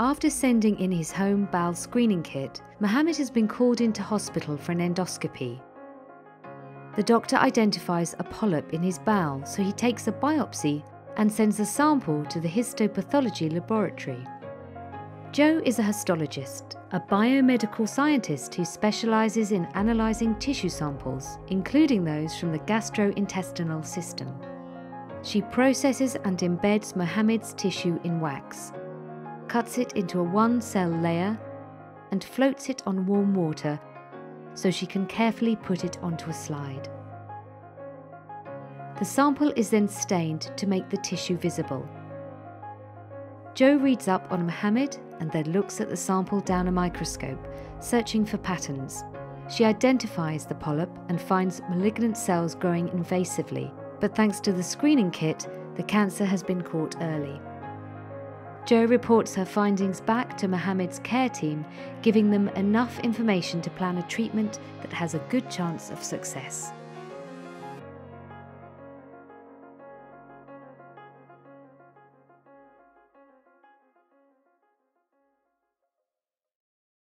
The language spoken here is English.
After sending in his home bowel screening kit, Mohammed has been called into hospital for an endoscopy. The doctor identifies a polyp in his bowel, so he takes a biopsy and sends a sample to the histopathology laboratory. Joe is a histologist, a biomedical scientist who specializes in analyzing tissue samples, including those from the gastrointestinal system. She processes and embeds Mohammed's tissue in wax, cuts it into a one cell layer, and floats it on warm water so she can carefully put it onto a slide. The sample is then stained to make the tissue visible. Joe reads up on Mohammed and then looks at the sample down a microscope, searching for patterns. She identifies the polyp and finds malignant cells growing invasively, but thanks to the screening kit, the cancer has been caught early. Joe reports her findings back to Mohammed's care team, giving them enough information to plan a treatment that has a good chance of success.